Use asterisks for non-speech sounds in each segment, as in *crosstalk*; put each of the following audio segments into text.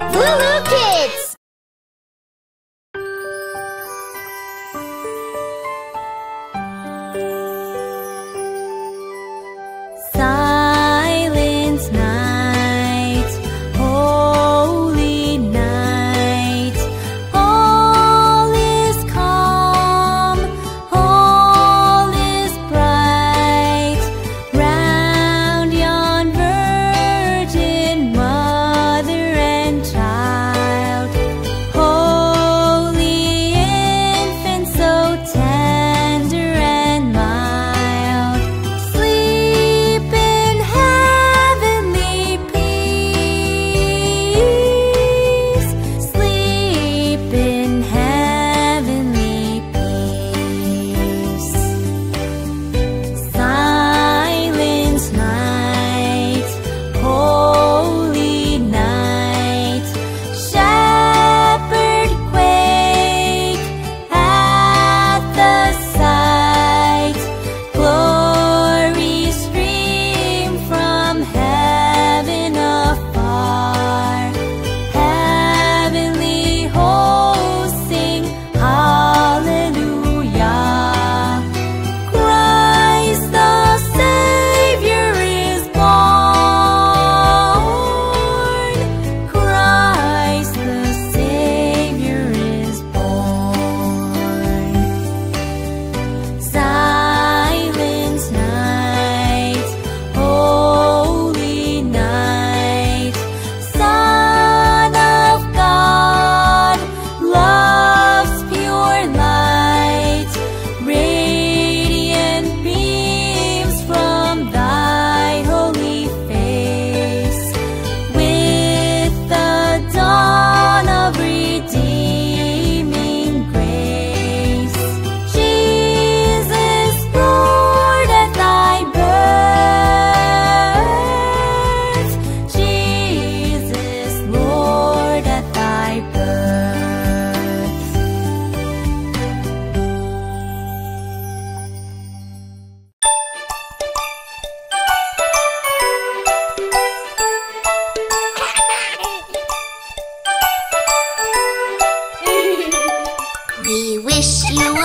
LooLoo Kid!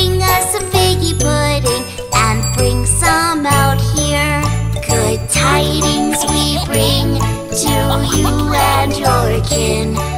bring us some figgy pudding and bring some out here. Good tidings we bring to you and your kin.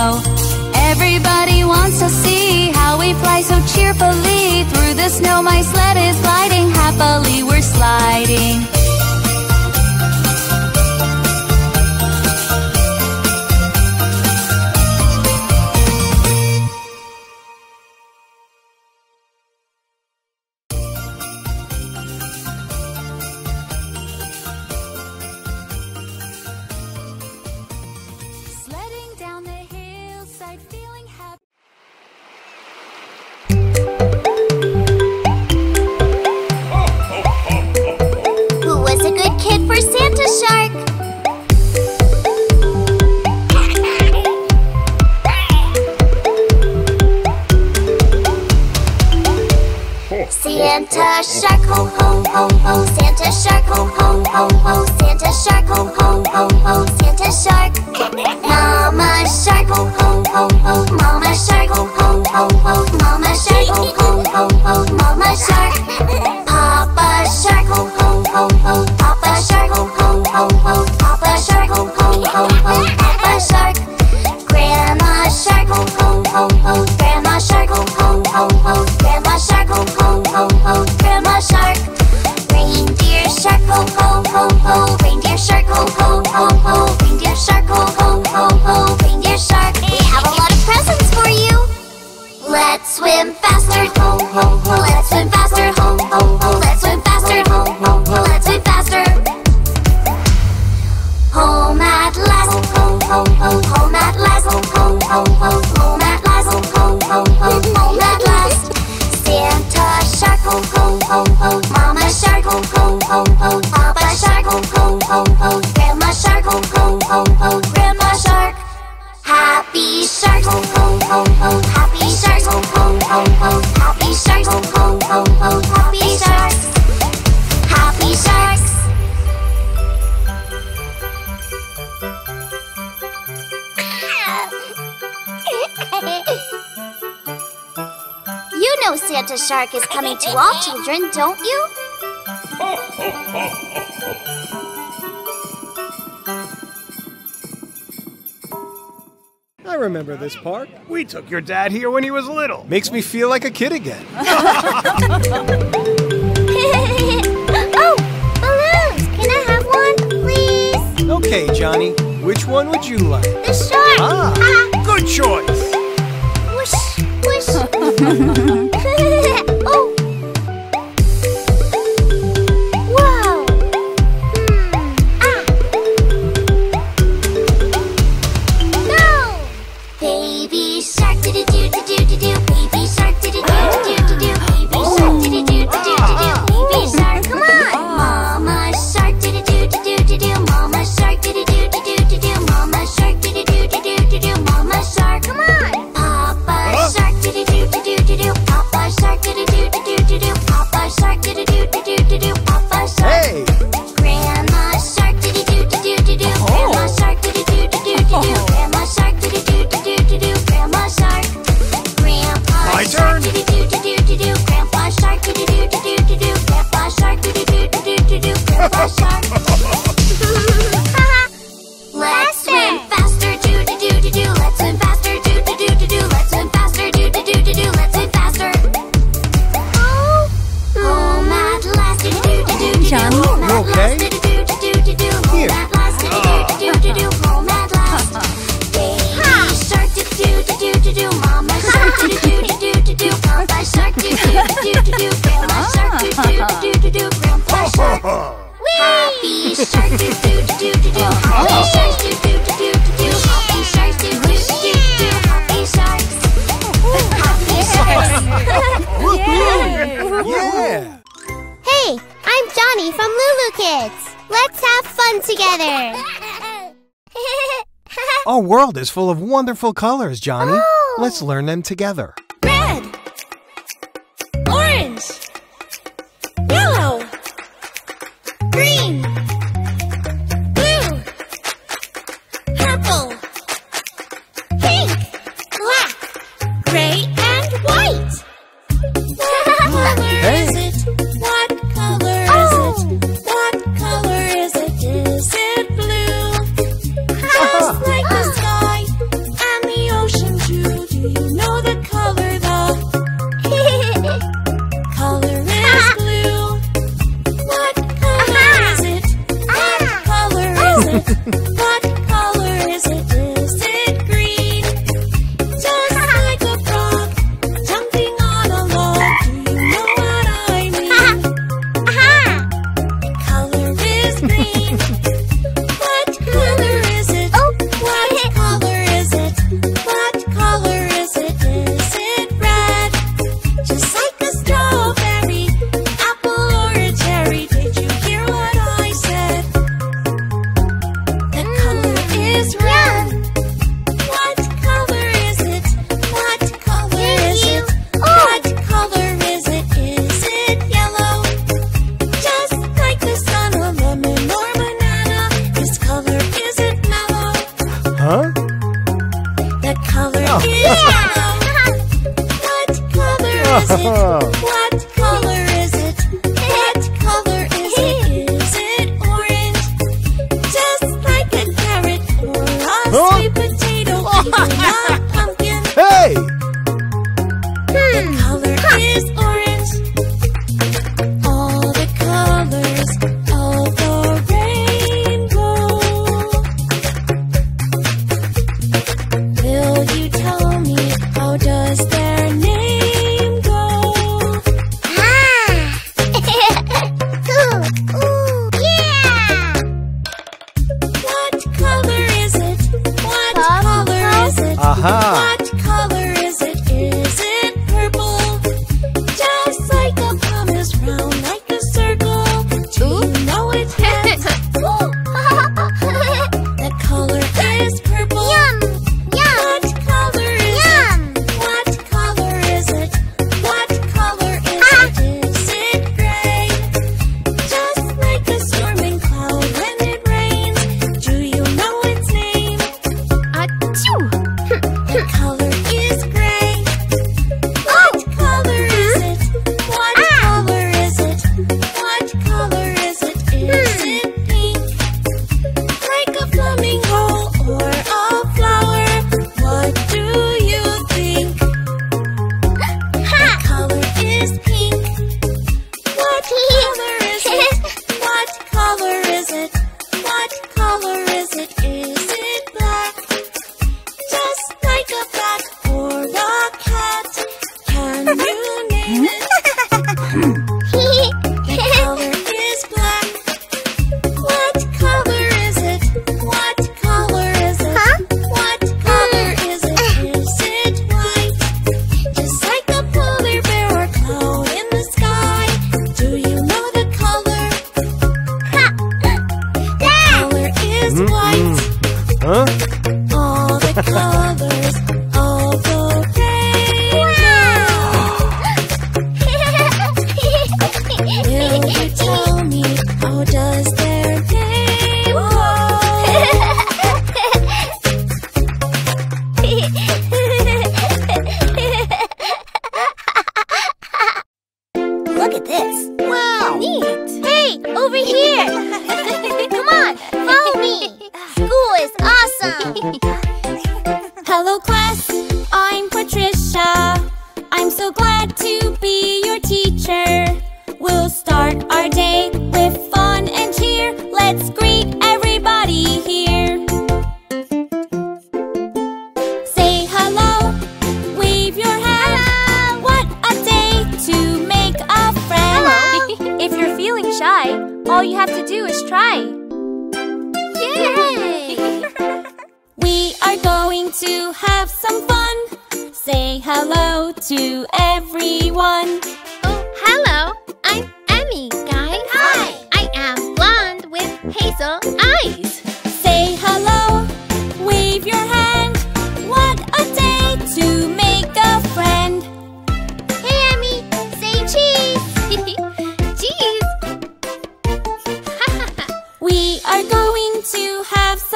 snow. Everybody wants to see how we fly so cheerfully. Through the snow, my sled is gliding. Happily, we're sliding. you know Santa Shark is coming to all children, don't you? I remember this park. We took your dad here when he was little. Makes me feel like a kid again. *laughs* oh, balloons! Can I have one, please? Okay, Johnny. Which one would you like? The shark! Ah, good choice! Yeah. *laughs* wonderful colors, Johnny. Oh. Let's learn them together.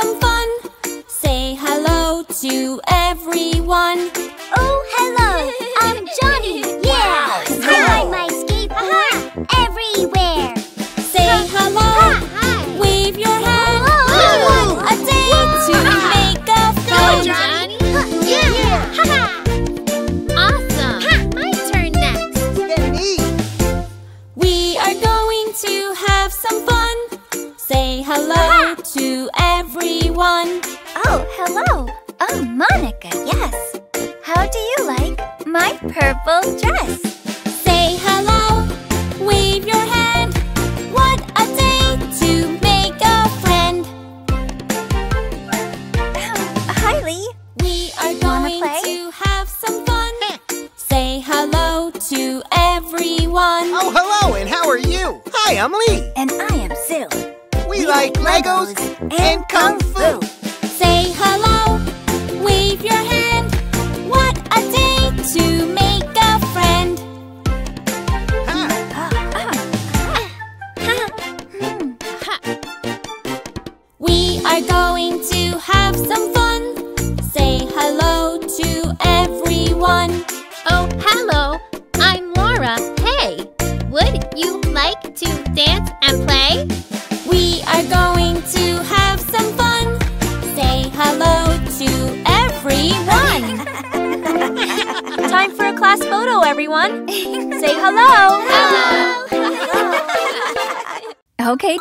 I'm fine. purple dress.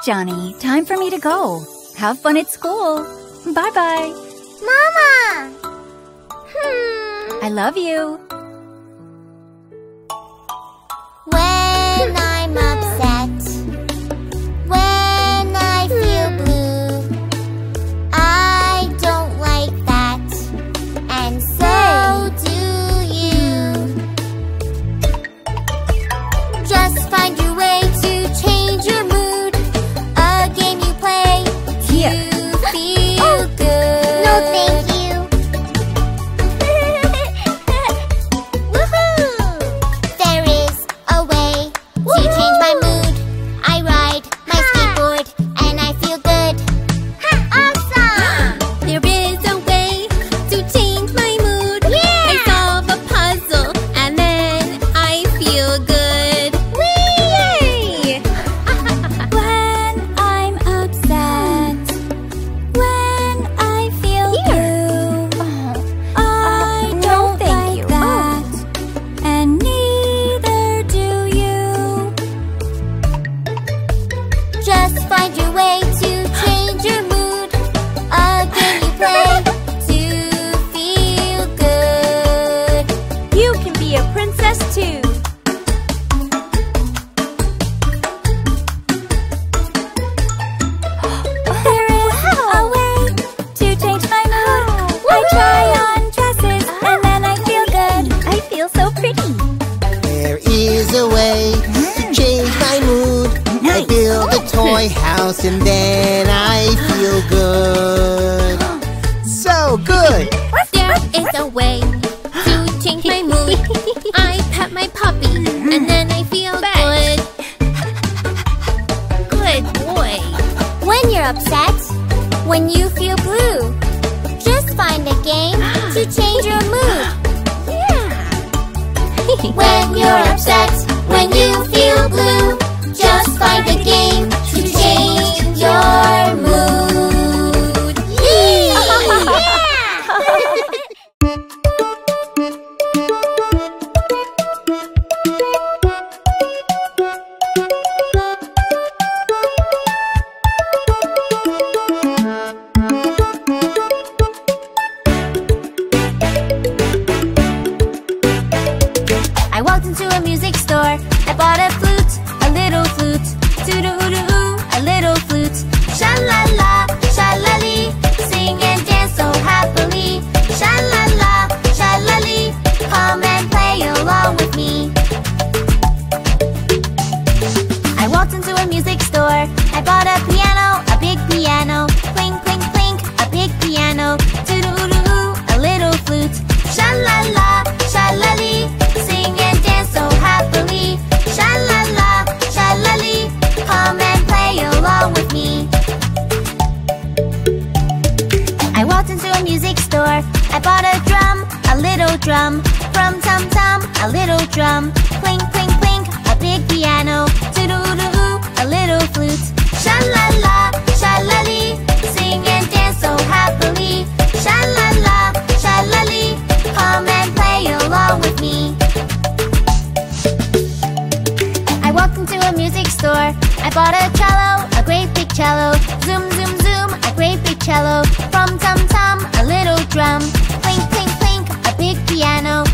Johnny. Time for me to go. Have fun at school. Bye-bye. Mama! Hmm. I love you. store. I bought a drum, a little drum, from Tom Tom, a little drum. Clink, clink, clink, a big piano, doo doo doo doo, a little flute. Sha la la, sha la lee, sing and dance so happily. Sha la la, sha la lee, come and play along with me. I walked into a music store. I bought a cello, a great big cello. Zoom zoom great big cello From tom tom, a little drum. Clink, clink, clink, a big piano.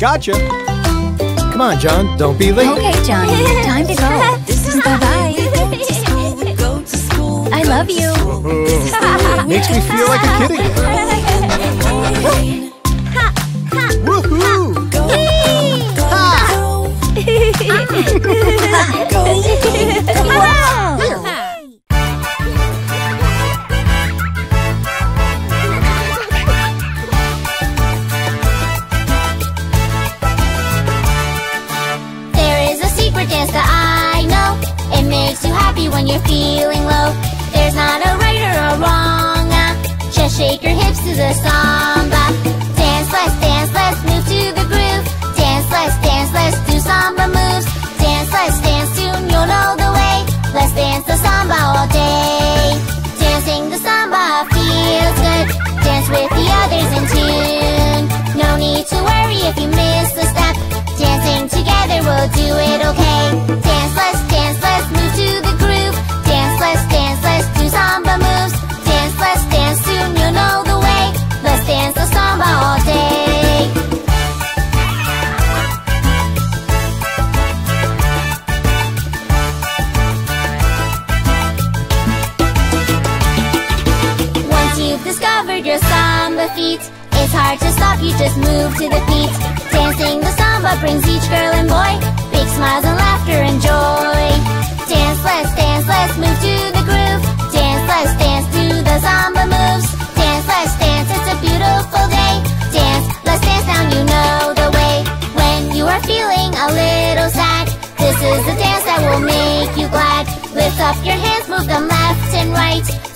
Gotcha. Come on, John. Don't be late. Okay, John. *laughs* Time to go. Bye-bye. I love you. *laughs* Makes me feel like a kid again. Woohoo! Ha! *laughs* you just move to the beat. Dancing the samba brings each girl and boy Big smiles and laughter and joy. Dance, let's dance, let's move to the groove. Dance, let's dance to the samba moves. Dance, let's dance, it's a beautiful day. Dance, let's dance, now you know the way. When you are feeling a little sad This is the dance that will make you glad. Lift up your hands, move them left and right.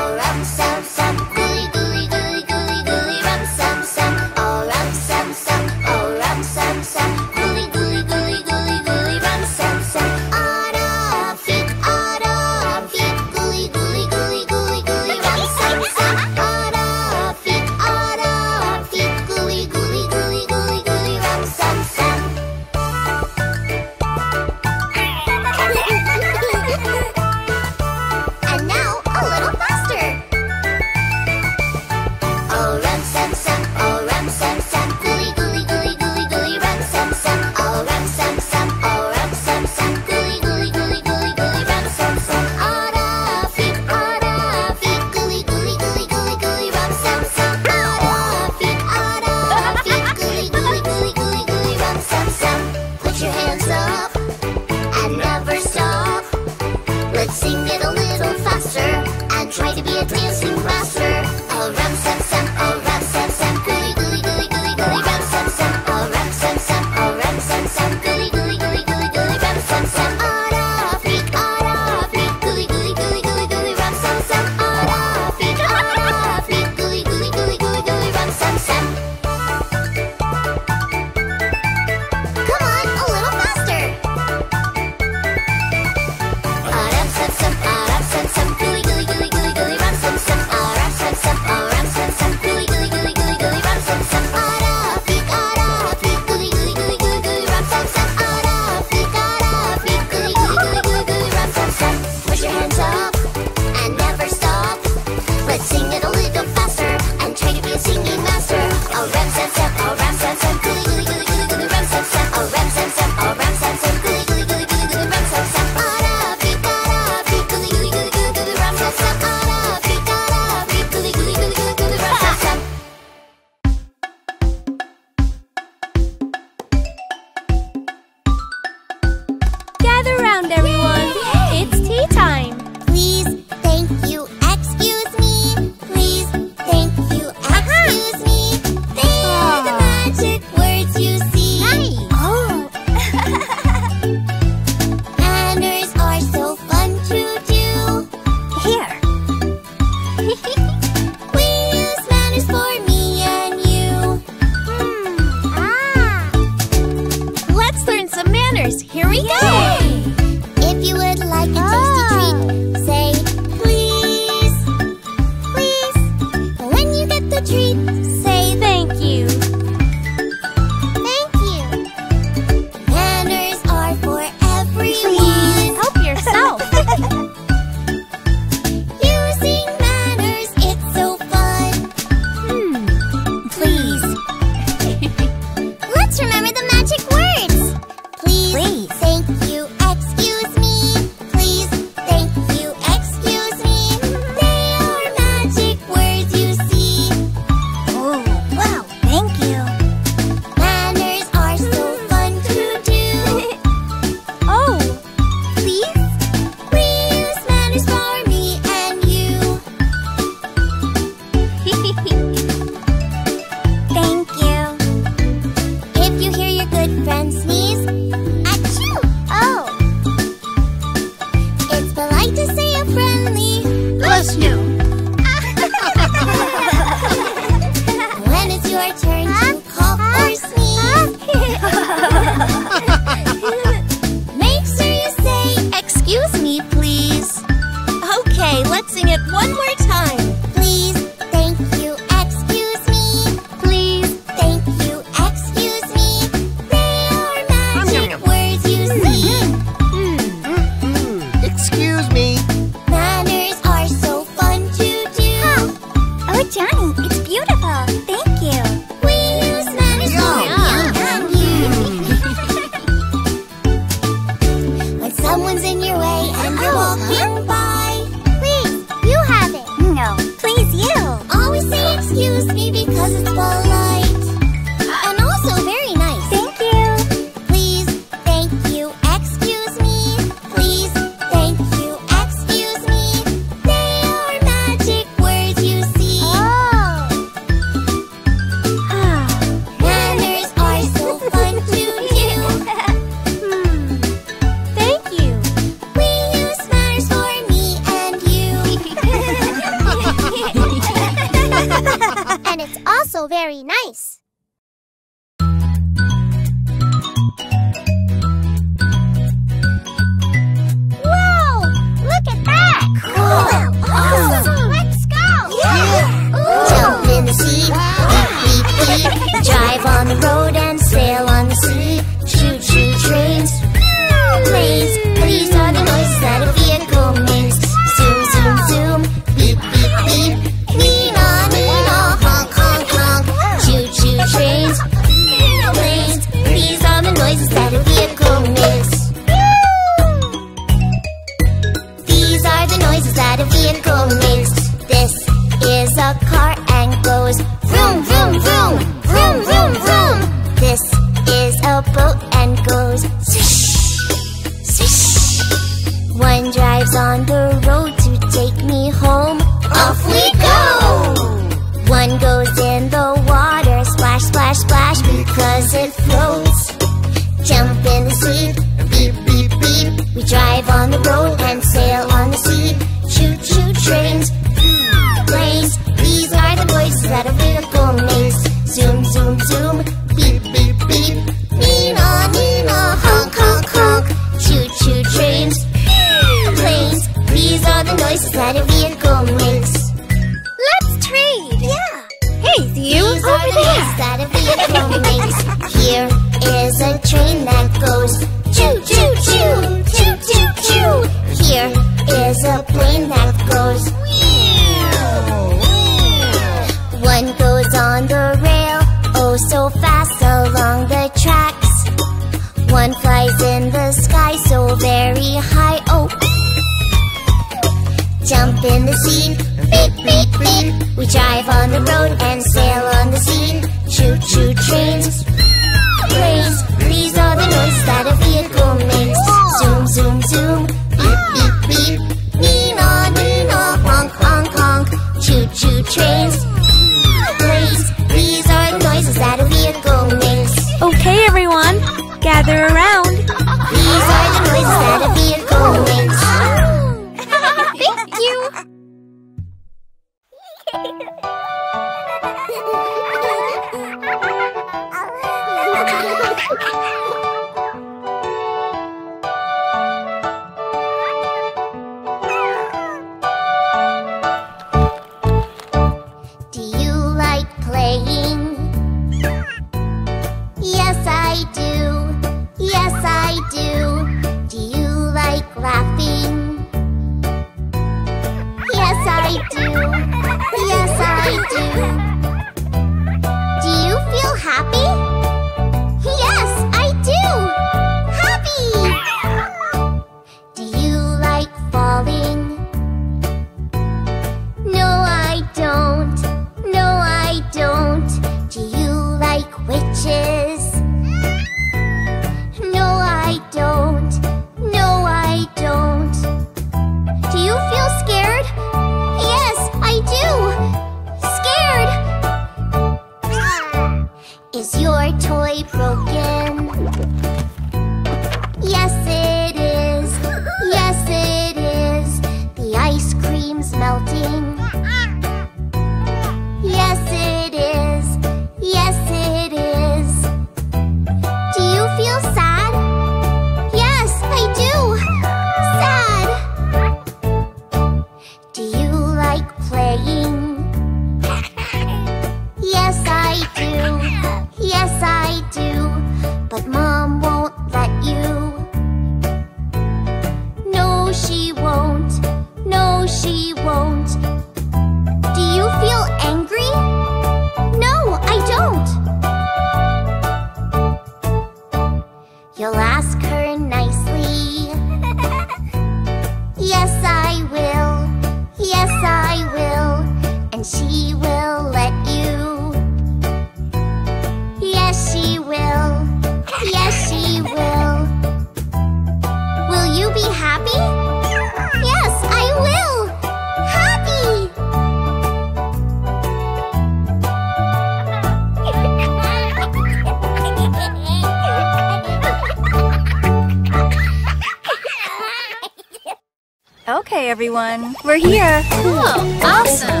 Everyone. We're here. Cool. Awesome.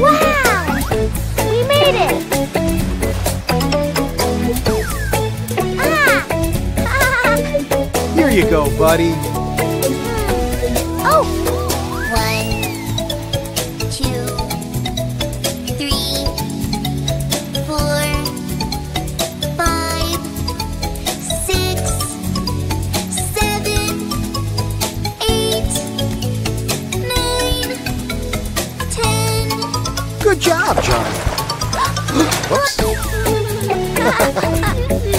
wow! We made it! Ah. *laughs* Here you go, buddy. job, Johnny. *laughs* Whoops. *laughs*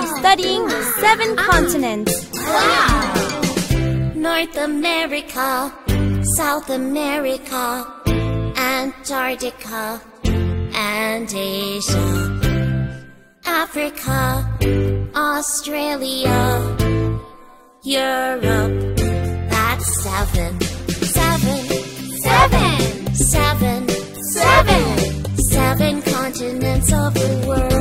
be studying the seven continents. Wow! North America, South America, Antarctica, and Asia. Africa, Australia, Europe. That's seven. Seven. Seven. Seven. Seven. Seven continents of the world.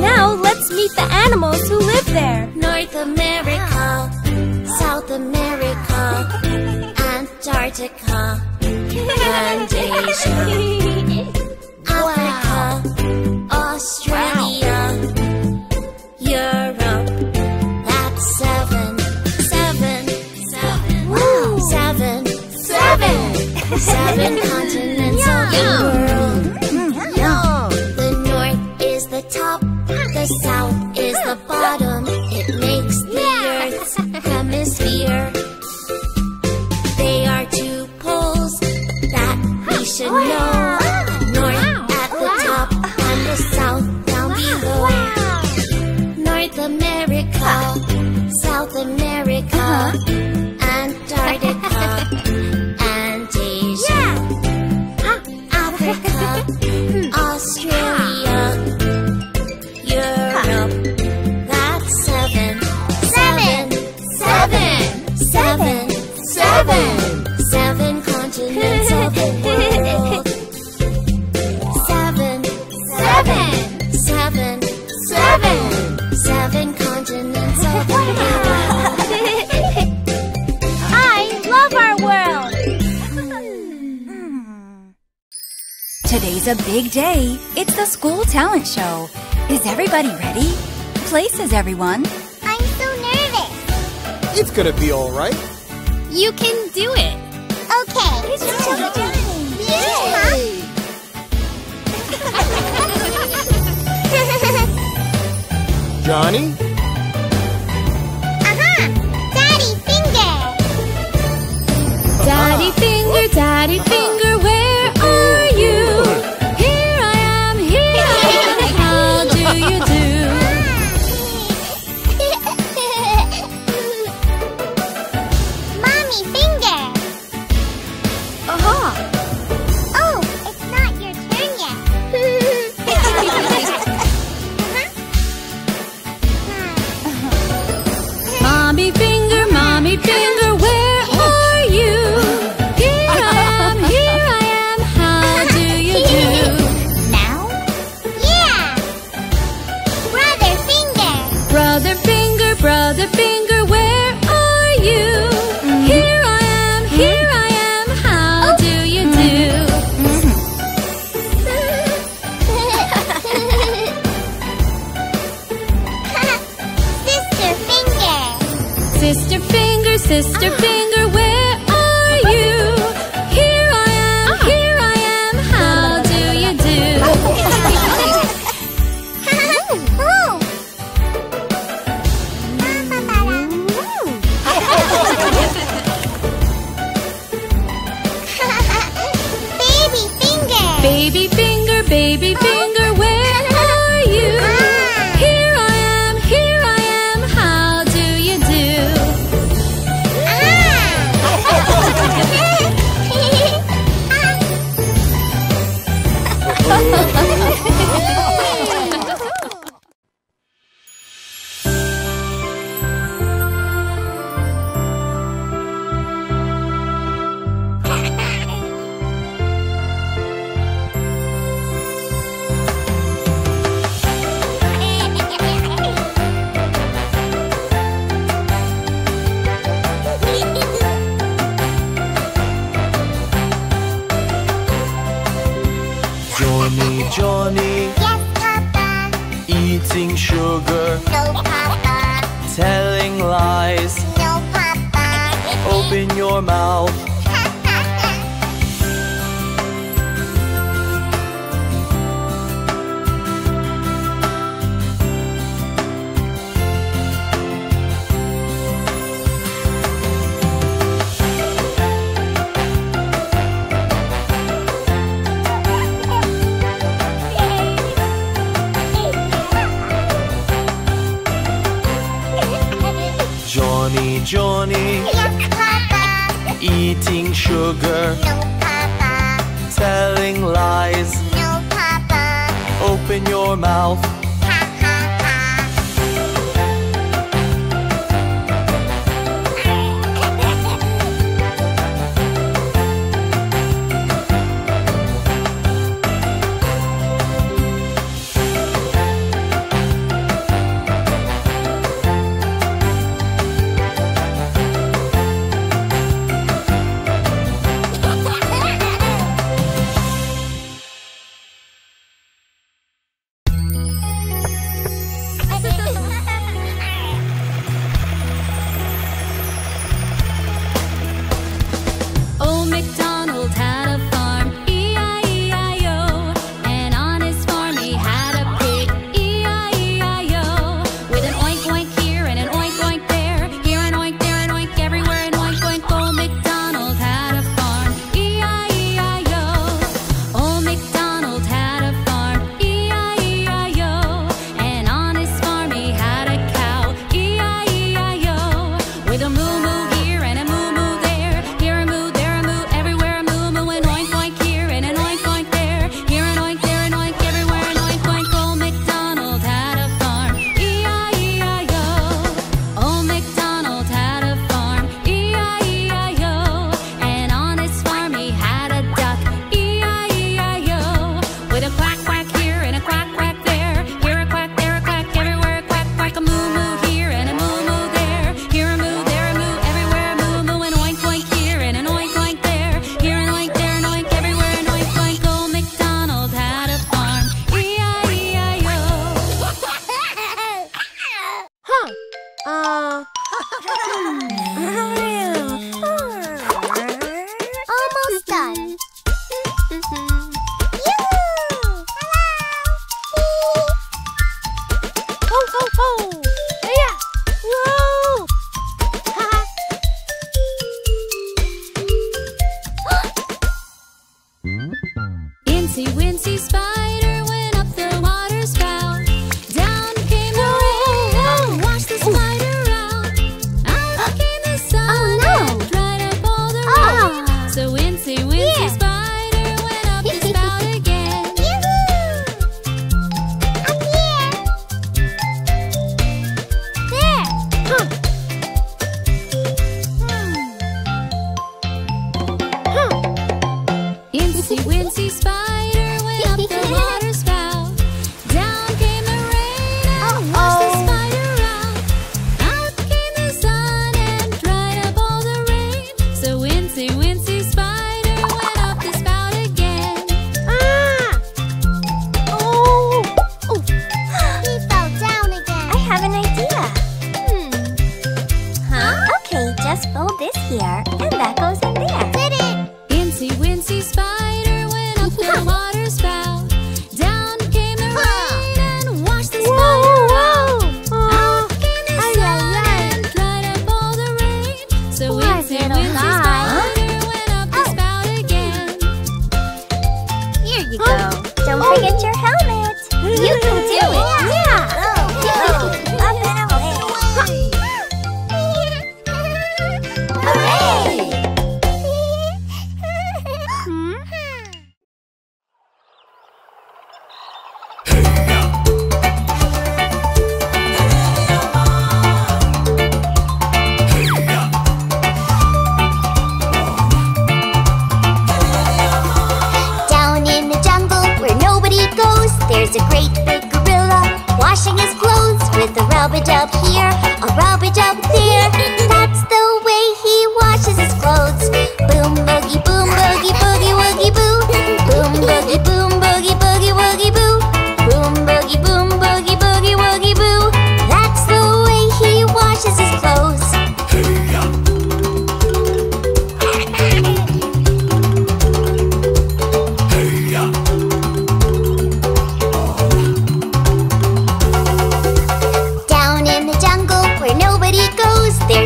Let's meet the animals who live there. North America, South America, Antarctica, and Asia. *laughs* Africa, Australia, Europe. That's seven. Seven. Seven. Seven. Seven. *laughs* Seven continents of the world. The south is the bottom. Seven. Seven. Seven continents of the world. Seven. Seven. Seven. Seven. Seven continents of the world. *laughs* I love our world. Hmm. Today's a big day. It's the school talent show. Is everybody ready? Places, everyone. I'm so nervous. It's gonna be all right. You can do it. Okay. *laughs* Johnny? Uh-huh. Daddy finger. Daddy finger, daddy finger, finger, sister sugar,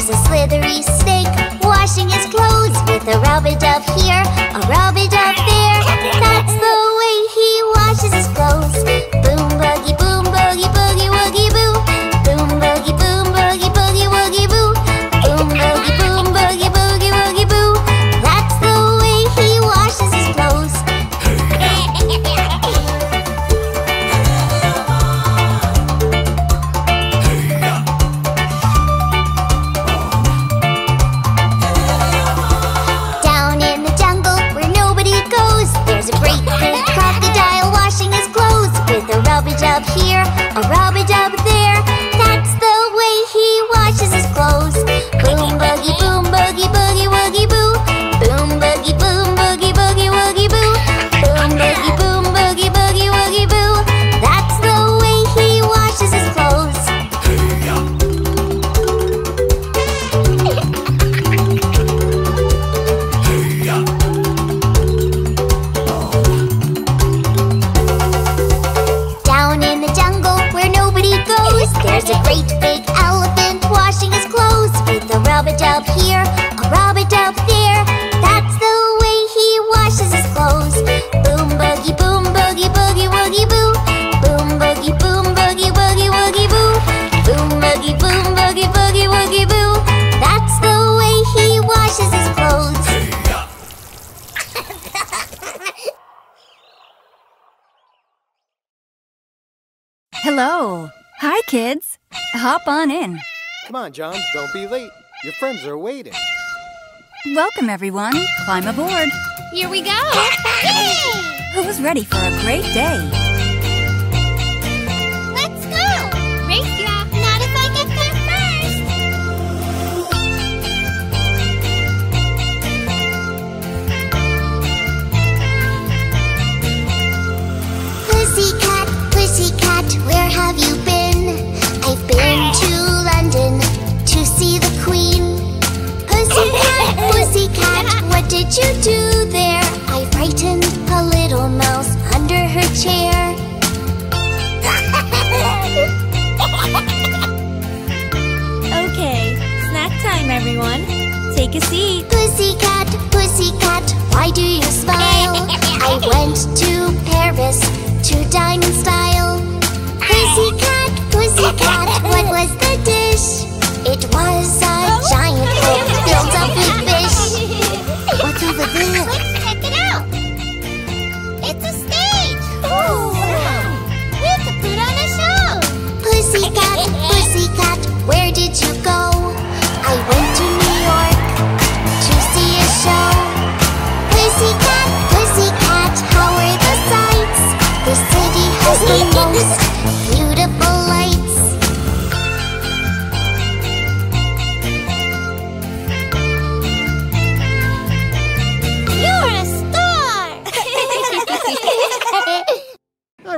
a slithery snake, washing his clothes with the rubbish up here. friends are waiting. Welcome, everyone. Climb aboard. Here we go. Who's ready for a great day? did you do there? I frightened a little mouse under her chair. *laughs* okay, snack time, everyone. Take a seat. Pussycat, pussycat, why do you smile? I *laughs* went to Paris to dine in style. Pussycat, pussycat, what was that?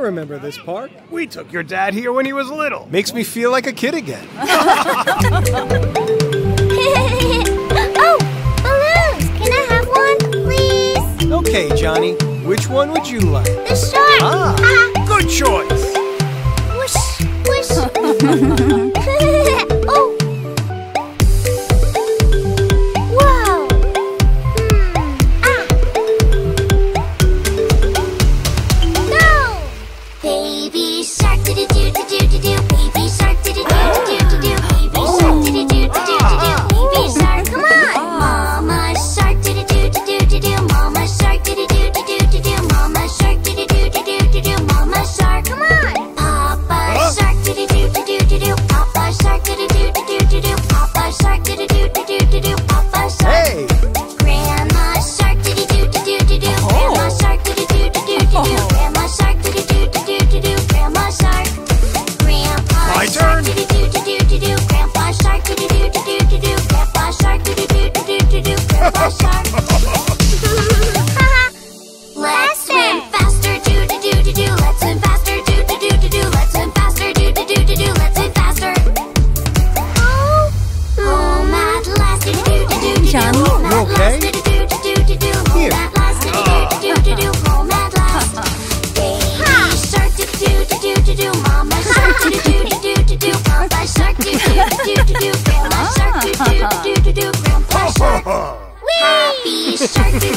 remember this park. We took your dad here when he was little. Makes me feel like a kid again. *laughs* oh, balloons! Can I have one, please? Okay, Johnny. Which one would you like? The shark! Ah, ah, good choice! Whoosh, whoosh. *laughs* *laughs* Strike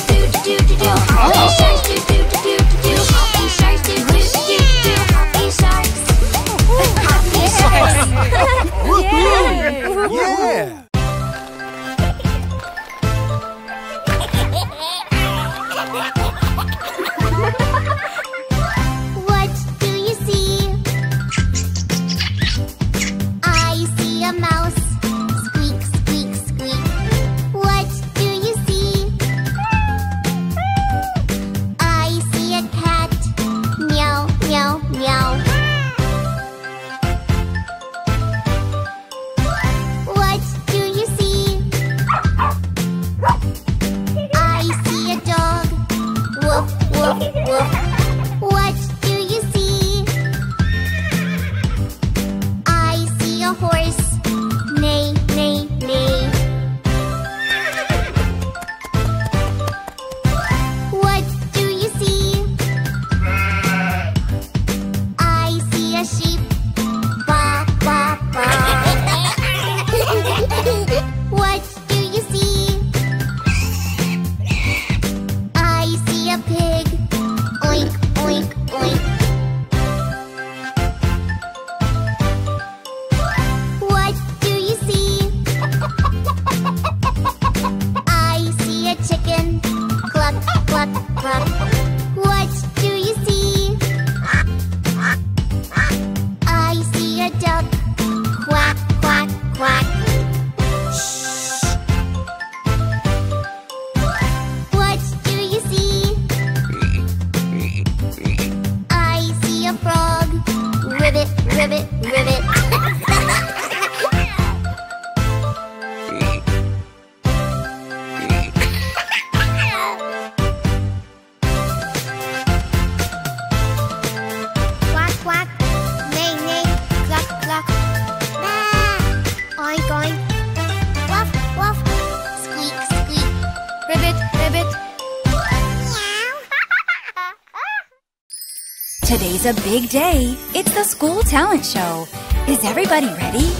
Today's a big day. It's the school talent show. Is everybody ready?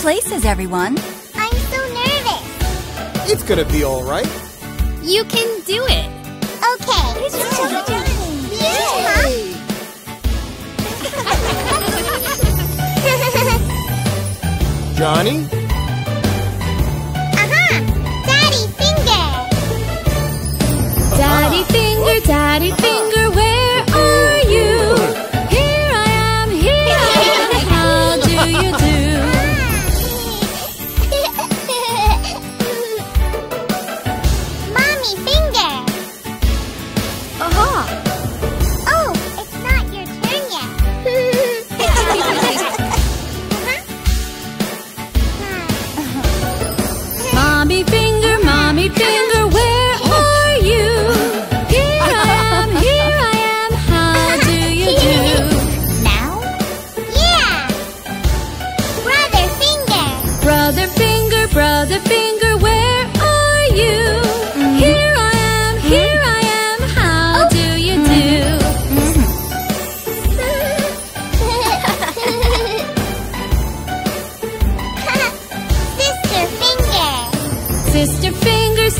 Places, everyone. I'm so nervous. It's gonna be all right. You can do it. Okay. Johnny? Uh -huh. Daddy finger. Daddy finger, daddy finger.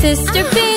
Sister B.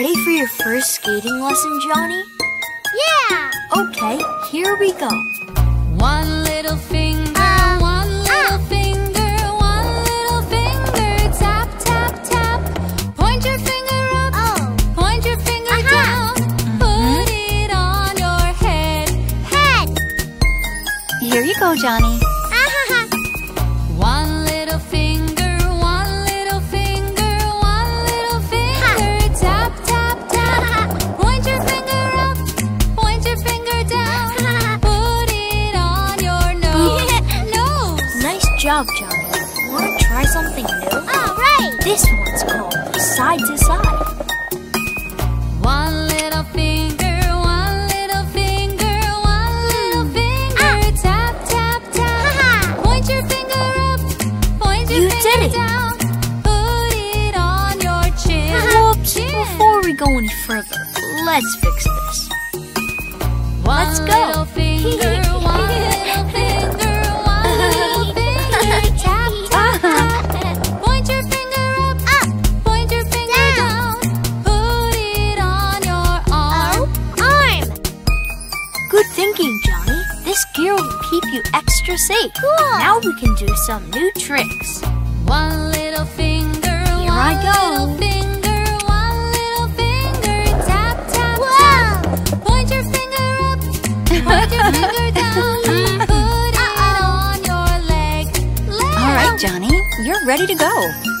your first skating lesson, Johnny? Yeah! Okay, here we go. One little finger, uh, one uh. little finger, one little finger, tap, tap, tap. Point your finger up, oh. point your finger uh-huh. down, put mm-hmm. it on your head. Head! Here you go, Johnny. Nice job, Wanna try something new? Alright! This one's called side to side. One little finger, one little finger, one little finger, ah. tap, tap, tap. Point your finger up, point your You finger down, put it on your chin. Whoops, Chin. before we go any further, let's fix this. One Let's go. You extra safe. Cool. Now we can do some new tricks. One little finger, Here one I go. little finger, one little finger, tap, tap, Whoa! tap. Point your finger up, point your finger down, *laughs* put it on your leg. leg. All right, Johnny, you're ready to go.